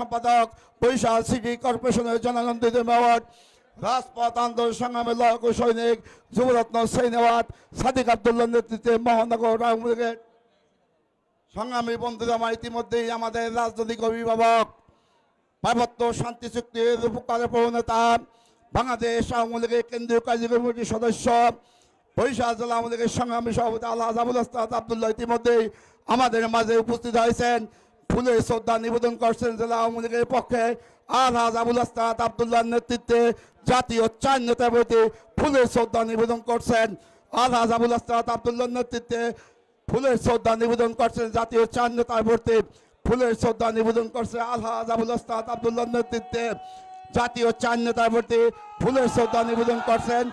সম্পাদক বরিশাল সিটি কর্পোরেশনের জনগণিত মেয়র রাজপথ আন্দোলন সংগ্রামের লড়াকু সৈনিক যুবরত্ন সৈন্যবাদ সাদিক আবদুল্লাহ নেতৃত্বে মহানগর আওয়ামী লীগের সংগ্রামী বন্ধুরা আমার ইতিমধ্যেই আমাদের রাজনৈতিক অভিভাবক, পার্বত্য শান্তি চুক্তির রূপকারের প্রবণতা, বাংলাদেশ আওয়ামী লীগের কেন্দ্রীয় কার্যকরী কমিটির সদস্য, বরিশাল জেলা আওয়ামী লীগের সংগ্রামী সভাপতি আল্লাহ আবুল আস্তাদ আবদুল্লাহ ইতিমধ্যেই আমাদের মাঝে উপস্থিত হয়েছেন। ফুলের শ্রদ্ধা নিবেদন করছেন জেলা আওয়ামী লীগের পক্ষে। আলহাজ আবুল আস্তাদ আবদুল্লাহর নেতৃত্বে জাতীয় চার নেতা প্রতি ফুলের শ্রদ্ধা নিবেদন করছেন। আলহাজ আবুল আস্তাদ আবদুল্লাহর নেতৃত্বে ফুলের শ্রদ্ধা নিবেদন করছেন জাতীয় চার নেতার প্রতি ফুলের শ্রদ্ধা নিবেদন করছে আলহাজ আবুল আস্তাদ আবদুল্লাহর নেতৃত্বে জাতীয় চার নেতার প্রতি ফুলের শ্রদ্ধা নিবেদন করছেন।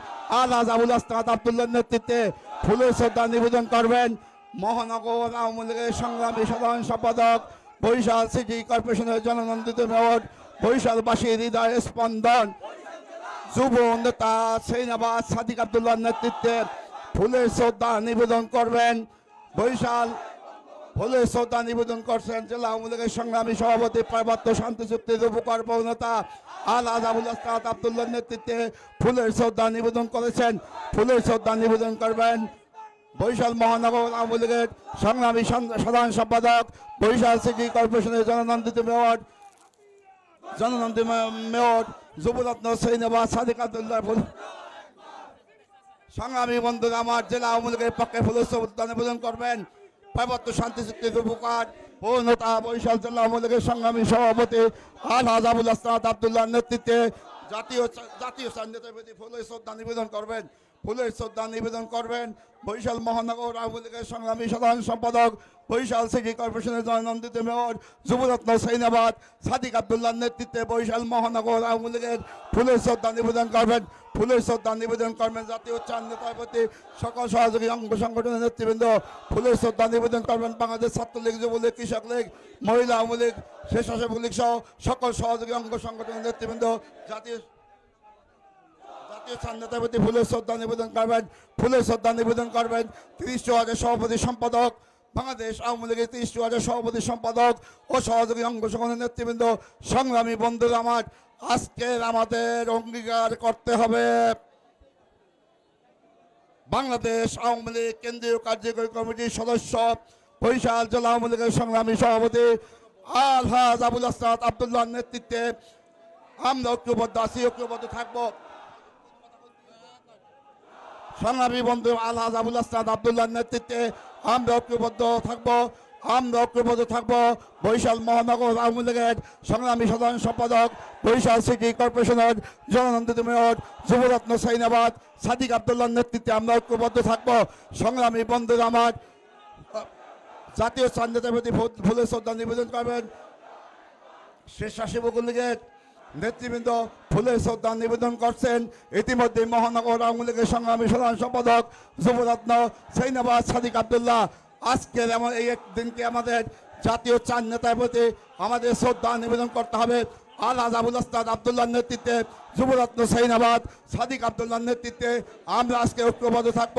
আলহাজ আবুল আস্তাদ আবদুল্লাহর নেতৃত্বে ফুলের শ্রদ্ধা নিবেদন করবেন। মহানগর আওয়ামী লীগের সংগ্রামী সাধারণ সম্পাদক বরিশাল সিটি কর্পোরেশনের জননন্দিত মেয়র, বরিশালবাসীর হৃদয় স্পন্দন। যুব নেতা সৈনাবাদ সাদিক আবদুল্লাহর নেতৃত্বে ফুলের শ্রদ্ধা নিবেদন করবেন। বরিশাল ফুলের শ্রদ্ধা নিবেদন করছেন জেলা আওয়ামী লীগের সংগ্রামী সভাপতি পার্বত্য শান্তি চুক্তির উপকার প্রবণতা আল আজাবুল আস্তাদ আবদুল্লাহর নেতৃত্বে ফুলের শ্রদ্ধা নিবেদন করেছেন। ফুলের শ্রদ্ধা নিবেদন করবেন বরিশাল মহানগর আওয়ামী লীগের সংগ্রামী সাধারণ সম্পাদক, বরিশাল সিটি কর্পোরেশনের জননন্দিত মেয়র জননন্দিত মেয়র যুবরত্ন সৈন্যবাদ সাদিক আবদুল্লাহ সংগ্রামী বন্ধুরা আমার জেলা আওয়ামী লীগের পক্ষে ফুলস্ত নিবেদন করবেন। পার্বত্য শান্তি চুক্তির উপকার, পূর্ণতা বরিশাল জেলা আওয়ামী লীগের সংগ্রামী সভাপতি আল আবুল আসনাদ আবদুল্লাহর নেতৃত্বে জাতীয় জাতীয় সন্ন্যতের প্রতি ফুলের শ্রদ্ধা নিবেদন করবেন। ফুলের শ্রদ্ধা নিবেদন করবেন। বরিশাল মহানগর আওয়ামী লীগের সংগ্রামী সাধারণ সম্পাদক, বরিশাল সিটি কর্পোরেশনের জননন্দিত মেয়র যুবরত্ন সৈনাবাদ সাদিক আবদুল্লাহর নেতৃত্বে বরিশাল মহানগর আওয়ামী লীগের ফুলের শ্রদ্ধা নিবেদন করবেন। ফুলের শ্রদ্ধা নিবেদন করবেন জাতীয় চার নেতার প্রতি সকল সহযোগী অঙ্গ সংগঠনের নেতৃবৃন্দ। ফুলের শ্রদ্ধা নিবেদন করবেন বাংলাদেশ ছাত্রলীগ, যুবলীগ, কৃষক লীগ, মহিলা আওয়ামী লীগ, স্বেচ্ছাসেবক লীগ সহ সকল সহযোগী অঙ্গ সংগঠনের নেতৃবৃন্দ। জাতীয় প্রতি ফুলের শ্রদ্ধা নিবেদন করবেন, ফুলের শ্রদ্ধা নিবেদন করবেন। তিরিশ সভাপতি সম্পাদক, বাংলাদেশ আওয়ামী লীগের তিরিশ সভাপতি সম্পাদক ও সহযোগী নেতৃবৃন্দ, সংগ্রামী বন্ধুরা আমার, আজকের আমাদের অঙ্গীকার করতে হবে। বাংলাদেশ আওয়ামী লীগ কেন্দ্রীয় কার্যকরী কমিটির সদস্য, বরিশাল জেলা আওয়ামী লীগের সংগ্রামী সভাপতি আলহাজ আবুল আসাদ আবদুল্লাহর নেতৃত্বে আমরা ঐক্যবদ্ধ আছি, ঐক্যবদ্ধ থাকব। সংগ্রামী বন্ধু আলহাজ আবুল আসাদ আবদুল্লাহর নেতৃত্বে আমরা ঐক্যবদ্ধ থাকব, আমরা ঐক্যবদ্ধ থাকব। বরিশাল মহানগর আওয়ামী লীগের সংগ্রামী সাধারণ সম্পাদক, বরিশাল সিটি কর্পোরেশনের জননন্দিত মেয়র যুবরত্ন সাইনাবাদ, সাদিক আবদুল্লাহর নেতৃত্বে আমরা ঐক্যবদ্ধ থাকব। সংগ্রামী বন্ধুরা আমার, জাতীয় ফুল- ফুলের শ্রদ্ধা নিবেদন করবেন। স্বেচ্ছাসেবক লীগের নেতৃবৃন্দ ফুলের শ্রদ্ধা নিবেদন করছেন। ইতিমধ্যে মহানগর আওয়ামী লীগের সংগ্রামী সাধারণ সম্পাদক যুবরত্ন সৈনাবাদ সাদিক আবদুল্লাহ। আজকের এমন এই একদিনকে আমাদের জাতীয় চার নেতার প্রতি আমাদের শ্রদ্ধা নিবেদন করতে হবে। আল আজাবুল আস্তাদ আবদুল্লাহর নেতৃত্বে যুবরত্ন সৈনাবাদ সাদিক আবদুল্লাহর নেতৃত্বে আমরা আজকে ঐক্যবদ্ধ থাকব।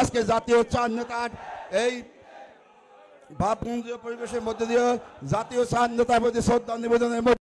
আজকে জাতীয় চার নেতার এই ভাবগঞ্জীয় পরিবেশের মধ্যে দিয়ে জাতীয় চার নেতার প্রতি শ্রদ্ধা নিবেদনের